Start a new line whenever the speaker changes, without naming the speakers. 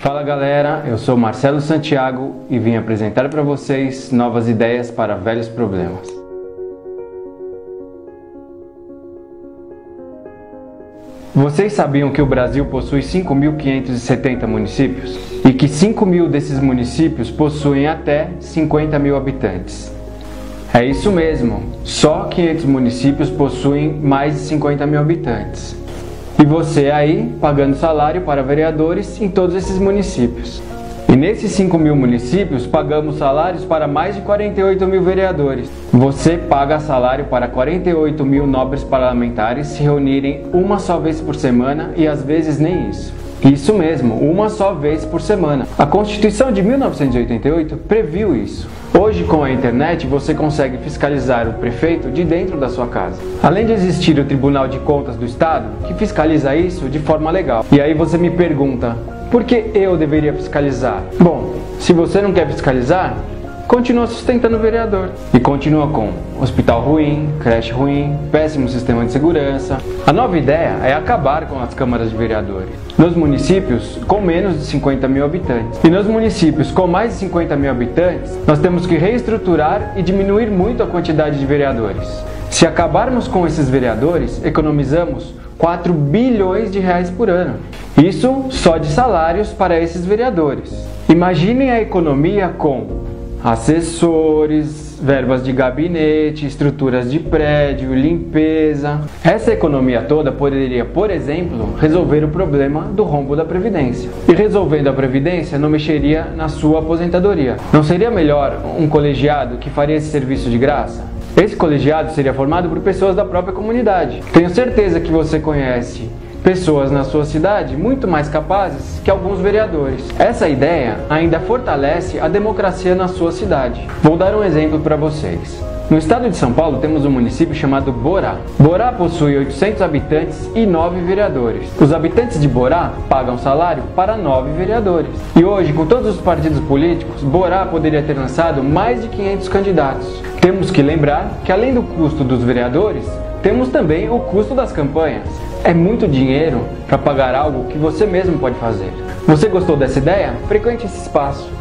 Fala galera, eu sou Marcelo Santiago e vim apresentar para vocês novas ideias para velhos problemas. Vocês sabiam que o Brasil possui 5.570 municípios e que 5 mil desses municípios possuem até 50 mil habitantes? É isso mesmo, só 500 municípios possuem mais de 50 mil habitantes. E você aí pagando salário para vereadores em todos esses municípios. E nesses 5 mil municípios, pagamos salários para mais de 48 mil vereadores. Você paga salário para 48 mil nobres parlamentares se reunirem uma só vez por semana e às vezes nem isso. Isso mesmo, uma só vez por semana. A Constituição de 1988 previu isso. Hoje, com a internet, você consegue fiscalizar o prefeito de dentro da sua casa. Além de existir o Tribunal de Contas do Estado, que fiscaliza isso de forma legal. E aí você me pergunta, por que eu deveria fiscalizar? Bom, se você não quer fiscalizar, continua sustentando o vereador. E continua com hospital ruim, creche ruim, péssimo sistema de segurança. A nova ideia é acabar com as câmaras de vereadores. Nos municípios com menos de 50 mil habitantes. E nos municípios com mais de 50 mil habitantes, nós temos que reestruturar e diminuir muito a quantidade de vereadores. Se acabarmos com esses vereadores, economizamos 4 bilhões de reais por ano. Isso só de salários para esses vereadores. Imaginem a economia com assessores, verbas de gabinete, estruturas de prédio, limpeza. Essa economia toda poderia, por exemplo, resolver o problema do rombo da Previdência. E resolvendo a Previdência, não mexeria na sua aposentadoria. Não seria melhor um colegiado que faria esse serviço de graça? Esse colegiado seria formado por pessoas da própria comunidade. Tenho certeza que você conhece pessoas na sua cidade muito mais capazes que alguns vereadores. Essa ideia ainda fortalece a democracia na sua cidade. Vou dar um exemplo para vocês. No estado de São Paulo temos um município chamado Borá. Borá possui 800 habitantes e 9 vereadores. Os habitantes de Borá pagam salário para 9 vereadores. E hoje, com todos os partidos políticos, Borá poderia ter lançado mais de 500 candidatos. Temos que lembrar que além do custo dos vereadores, temos também o custo das campanhas. É muito dinheiro para pagar algo que você mesmo pode fazer. Você gostou dessa ideia? Frequente esse espaço.